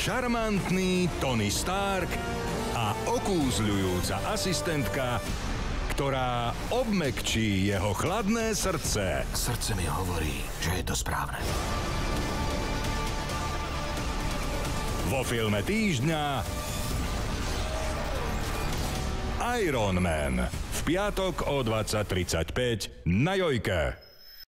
šarmantný Tony Stark a okúzľujúca asistentka, ktorá obmekčí jeho chladné srdce. Srdce mi hovorí, že je to správne. Vo filme týždňa Iron Man v piatok o 20.35 na Jojke.